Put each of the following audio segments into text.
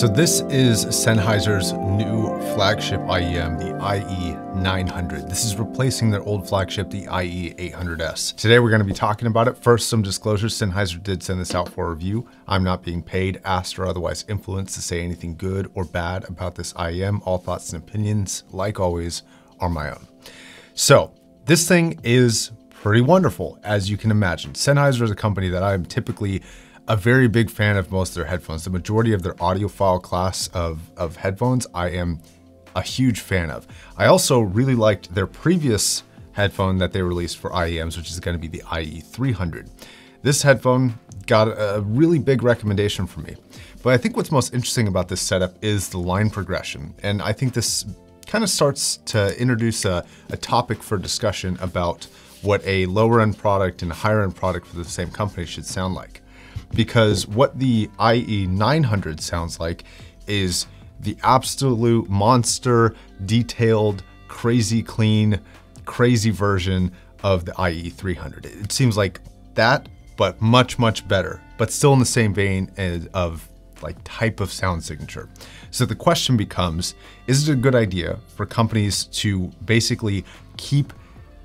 So this is Sennheiser's new flagship IEM, the IE900. This is replacing their old flagship, the IE800S. Today we're going to be talking about it. First, some disclosures. Sennheiser did send this out for review. I'm not being paid, asked, or otherwise influenced to say anything good or bad about this IEM. All thoughts and opinions, like always, are my own. So this thing is pretty wonderful, as you can imagine. Sennheiser is a company that I'm typically a very big fan of most of their headphones. The majority of their audiophile class of, of headphones, I am a huge fan of. I also really liked their previous headphone that they released for IEMs, which is going to be the IE300. This headphone got a really big recommendation from me. But I think what's most interesting about this setup is the line progression. And I think this kind of starts to introduce a, a topic for discussion about what a lower end product and a higher end product for the same company should sound like because what the IE900 sounds like is the absolute monster, detailed, crazy clean, crazy version of the IE300. It seems like that, but much, much better, but still in the same vein of like type of sound signature. So the question becomes, is it a good idea for companies to basically keep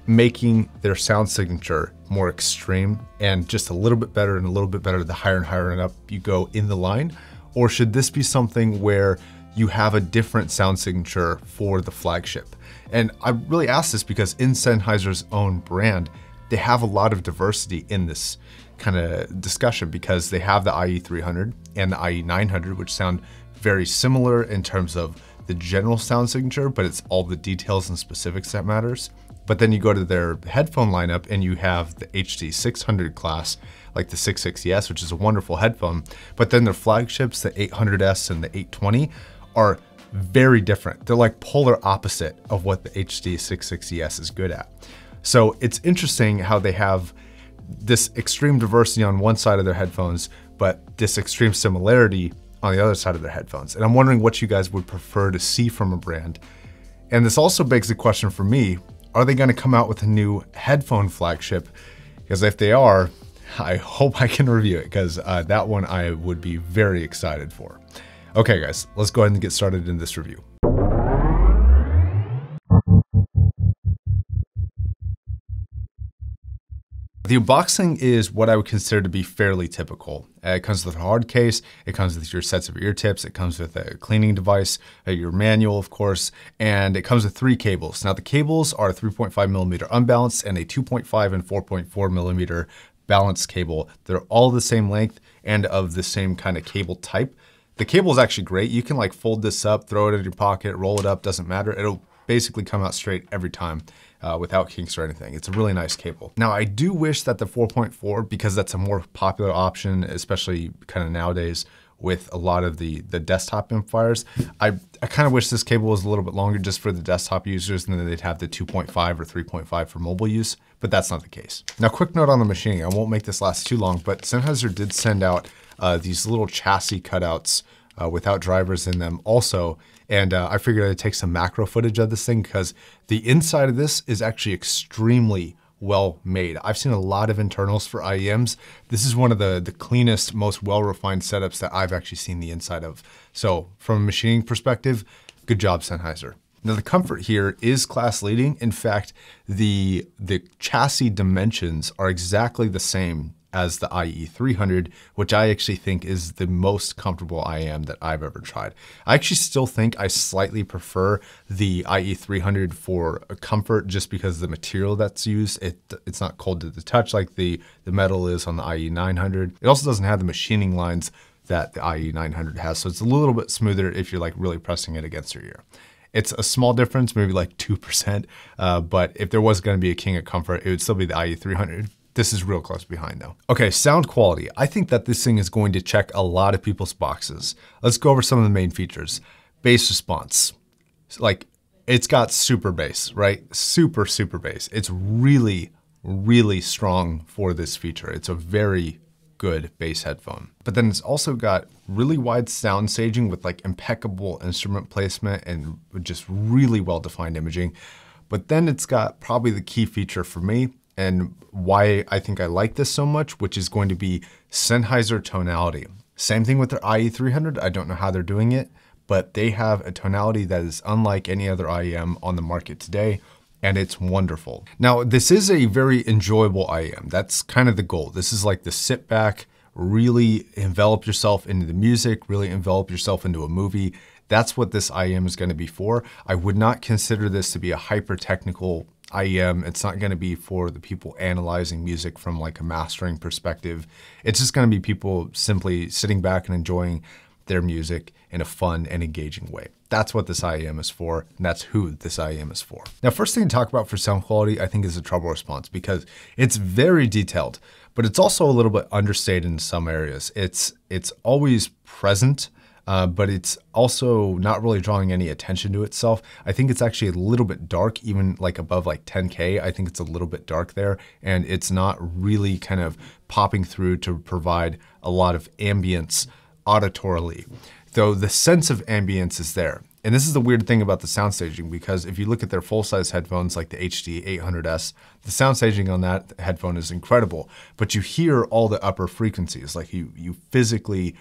making their sound signature more extreme and just a little bit better and a little bit better the higher and higher and up you go in the line? Or should this be something where you have a different sound signature for the flagship? And I really ask this because in Sennheiser's own brand, they have a lot of diversity in this kind of discussion because they have the IE300 and the IE900, which sound very similar in terms of the general sound signature, but it's all the details and specifics that matters. But then you go to their headphone lineup and you have the HD 600 class, like the 660S, which is a wonderful headphone. But then their flagships, the 800S and the 820, are very different. They're like polar opposite of what the HD 660S is good at. So it's interesting how they have this extreme diversity on one side of their headphones, but this extreme similarity on the other side of their headphones. And I'm wondering what you guys would prefer to see from a brand. And this also begs the question for me, are they going to come out with a new headphone flagship? Because if they are, I hope I can review it because uh, that one I would be very excited for. Okay guys, let's go ahead and get started in this review. The unboxing is what I would consider to be fairly typical. It comes with a hard case, it comes with your sets of ear tips, it comes with a cleaning device, uh, your manual, of course, and it comes with three cables. Now the cables are 3.5 millimeter unbalanced and a 2.5 and 4.4 millimeter balanced cable. They're all the same length and of the same kind of cable type. The cable is actually great. You can like fold this up, throw it in your pocket, roll it up, doesn't matter. It'll basically come out straight every time uh, without kinks or anything. It's a really nice cable. Now I do wish that the 4.4, because that's a more popular option, especially kind of nowadays with a lot of the, the desktop amplifiers, I, I kind of wish this cable was a little bit longer just for the desktop users and then they'd have the 2.5 or 3.5 for mobile use, but that's not the case. Now quick note on the machining, I won't make this last too long, but Sennheiser did send out uh, these little chassis cutouts uh, without drivers in them also. And uh, I figured I'd take some macro footage of this thing because the inside of this is actually extremely well made. I've seen a lot of internals for IEMs. This is one of the, the cleanest, most well-refined setups that I've actually seen the inside of. So from a machining perspective, good job Sennheiser. Now the comfort here is class leading. In fact, the, the chassis dimensions are exactly the same as the IE300, which I actually think is the most comfortable IEM that I've ever tried. I actually still think I slightly prefer the IE300 for comfort just because the material that's used, it, it's not cold to the touch like the, the metal is on the IE900. It also doesn't have the machining lines that the IE900 has, so it's a little bit smoother if you're like really pressing it against your ear. It's a small difference, maybe like 2%, uh, but if there was gonna be a king of comfort, it would still be the IE300 this is real close behind though. Okay, sound quality. I think that this thing is going to check a lot of people's boxes. Let's go over some of the main features. Bass response. Like, it's got super bass, right? Super, super bass. It's really, really strong for this feature. It's a very good bass headphone. But then it's also got really wide sound staging with like impeccable instrument placement and just really well-defined imaging. But then it's got probably the key feature for me, and why I think I like this so much, which is going to be Sennheiser tonality. Same thing with their IE300. I don't know how they're doing it, but they have a tonality that is unlike any other IEM on the market today and it's wonderful. Now, this is a very enjoyable IEM. That's kind of the goal. This is like the sit back, really envelop yourself into the music, really envelop yourself into a movie. That's what this IEM is going to be for. I would not consider this to be a hyper technical IEM. It's not going to be for the people analyzing music from like a mastering perspective. It's just going to be people simply sitting back and enjoying their music in a fun and engaging way. That's what this IEM is for, and that's who this IEM is for. Now, first thing to talk about for sound quality, I think is the treble response because it's very detailed, but it's also a little bit understated in some areas. It's it's always present, uh, but it's also not really drawing any attention to itself. I think it's actually a little bit dark, even like above like 10K. I think it's a little bit dark there, and it's not really kind of popping through to provide a lot of ambience auditorily, though the sense of ambience is there. And this is the weird thing about the sound staging because if you look at their full size headphones like the HD 800S, the sound staging on that headphone is incredible, but you hear all the upper frequencies. Like you, you physically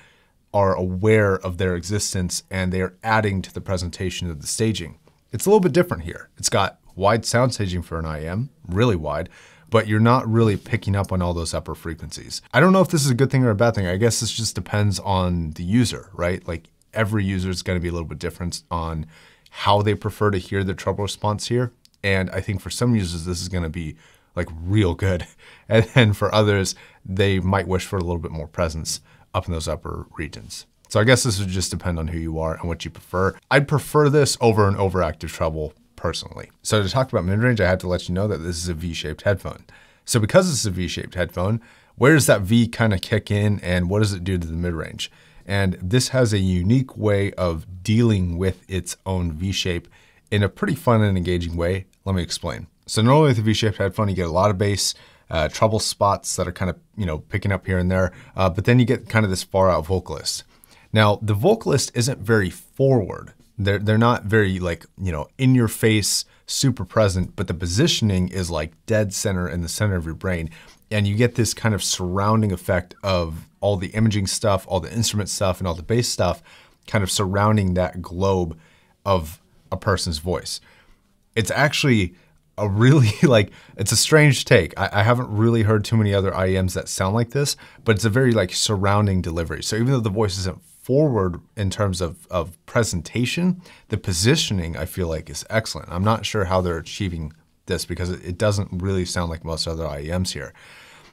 are aware of their existence and they are adding to the presentation of the staging. It's a little bit different here. It's got wide sound staging for an IEM, really wide, but you're not really picking up on all those upper frequencies. I don't know if this is a good thing or a bad thing. I guess this just depends on the user, right? Like every user is going to be a little bit different on how they prefer to hear the treble response here. And I think for some users, this is going to be like real good. And then for others, they might wish for a little bit more presence up in those upper regions. So I guess this would just depend on who you are and what you prefer. I'd prefer this over an overactive treble personally. So to talk about mid-range, I had to let you know that this is a V-shaped headphone. So because is a V-shaped headphone, where does that V kind of kick in and what does it do to the mid-range? And this has a unique way of dealing with its own V-shape in a pretty fun and engaging way. Let me explain. So normally with a V-shaped headphone, you get a lot of bass, uh, treble spots that are kind of, you know, picking up here and there, uh, but then you get kind of this far out vocalist. Now, the vocalist isn't very forward. They're they're not very like, you know, in your face, super present, but the positioning is like dead center in the center of your brain. And you get this kind of surrounding effect of all the imaging stuff, all the instrument stuff, and all the bass stuff kind of surrounding that globe of a person's voice. It's actually a really like it's a strange take. I, I, haven't really heard too many other IEMs that sound like this, but it's a very like surrounding delivery. So even though the voice isn't forward in terms of, of presentation, the positioning I feel like is excellent. I'm not sure how they're achieving this because it, it doesn't really sound like most other IEMs here.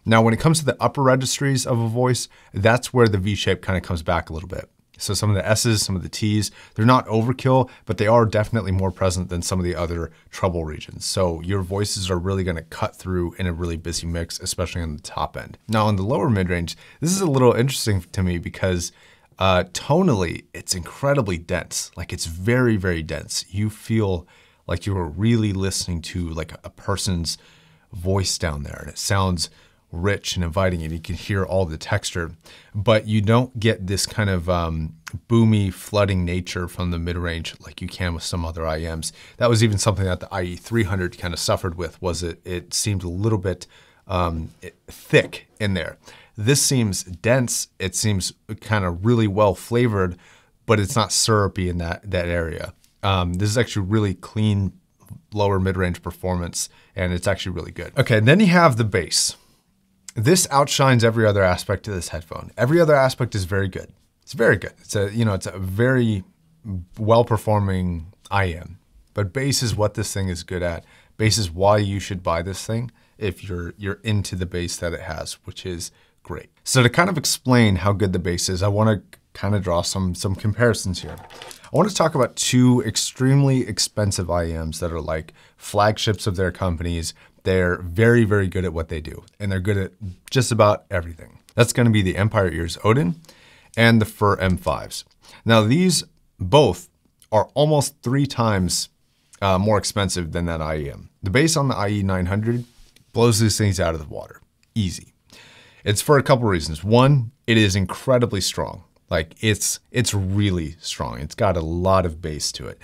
Now, when it comes to the upper registries of a voice, that's where the V shape kind of comes back a little bit. So some of the S's, some of the T's, they're not overkill, but they are definitely more present than some of the other treble regions. So your voices are really gonna cut through in a really busy mix, especially on the top end. Now on the lower mid range, this is a little interesting to me because uh, tonally, it's incredibly dense. Like it's very, very dense. You feel like you are really listening to like a person's voice down there, and it sounds rich and inviting, and you can hear all the texture. But you don't get this kind of um, boomy, flooding nature from the mid range like you can with some other IEMs. That was even something that the IE300 kind of suffered with. Was it? It seemed a little bit um, thick in there. This seems dense. It seems kind of really well flavored, but it's not syrupy in that that area. Um, this is actually really clean lower mid-range performance, and it's actually really good. Okay, and then you have the bass. This outshines every other aspect of this headphone. Every other aspect is very good. It's very good. It's a you know it's a very well-performing IEM, but bass is what this thing is good at. Bass is why you should buy this thing if you're you're into the bass that it has, which is great. So to kind of explain how good the bass is, I want to kind of draw some, some comparisons here. I want to talk about two extremely expensive IEMs that are like flagships of their companies. They're very, very good at what they do, and they're good at just about everything. That's going to be the Empire Ears Odin and the Fir M5s. Now, these both are almost three times uh, more expensive than that IEM. The bass on the IE900 blows these things out of the water. Easy. It's for a couple reasons. One, it is incredibly strong. Like it's it's really strong. It's got a lot of bass to it.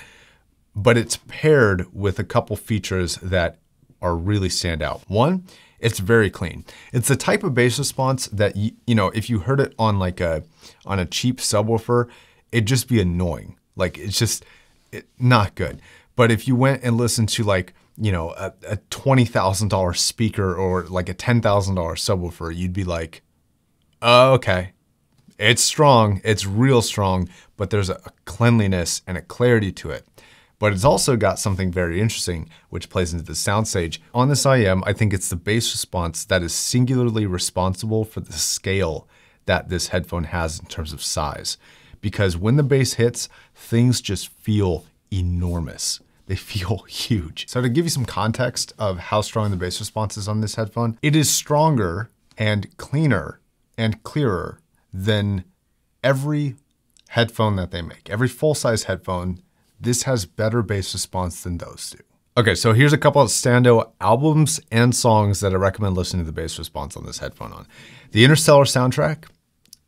But it's paired with a couple features that are really stand out. One, It's very clean. It's the type of bass response that you, you know, if you heard it on like a on a cheap subwoofer, it'd just be annoying. Like it's just it, not good. But if you went and listened to like you know a, a twenty thousand dollar speaker or like a ten thousand dollar subwoofer, you'd be like, oh, okay, it's strong, it's real strong, but there's a cleanliness and a clarity to it. But it's also got something very interesting, which plays into the soundstage. On this IEM, I think it's the bass response that is singularly responsible for the scale that this headphone has in terms of size. Because when the bass hits, things just feel enormous. They feel huge. So to give you some context of how strong the bass response is on this headphone, it is stronger and cleaner and clearer than every headphone that they make. Every full-size headphone, this has better bass response than those do. Okay, so here's a couple of standout albums and songs that I recommend listening to the bass response on this headphone on. The Interstellar soundtrack,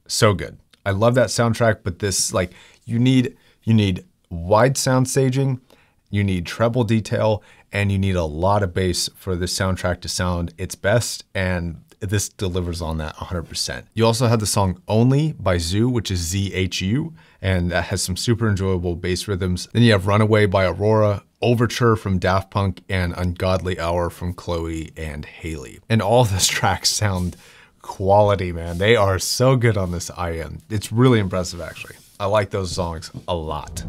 so good. I love that soundtrack, but this like you need you need wide sound staging, you need treble detail, and you need a lot of bass for this soundtrack to sound its best. And this delivers on that 100%. You also have the song Only by Zhu, which is Z-H-U, and that has some super enjoyable bass rhythms. Then you have Runaway by Aurora, Overture from Daft Punk, and Ungodly Hour from Chloe and Halle. And all those tracks sound quality, man. They are so good on this IEM. It's really impressive, actually. I like those songs a lot.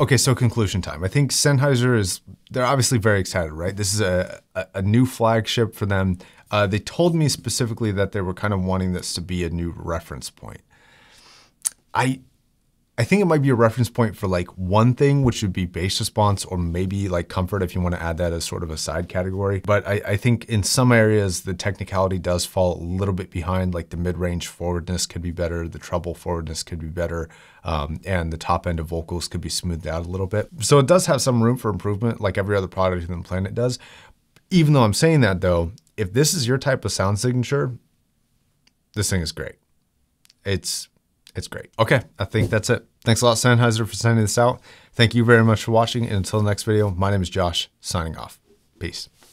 Okay, so conclusion time. I think Sennheiser is, they're obviously very excited, right? This is a, a, a new flagship for them. Uh, they told me specifically that they were kind of wanting this to be a new reference point. I I think it might be a reference point for like one thing, which would be bass response or maybe like comfort if you want to add that as sort of a side category. But I, I think in some areas, the technicality does fall a little bit behind, like the mid-range forwardness could be better, the treble forwardness could be better, um, and the top end of vocals could be smoothed out a little bit. So it does have some room for improvement, like every other product in the planet does. Even though I'm saying that though, if this is your type of sound signature, this thing is great. It's it's great. Okay, I think that's it. Thanks a lot, Sennheiser, for sending this out. Thank you very much for watching. And until the next video, my name is Josh, signing off. Peace.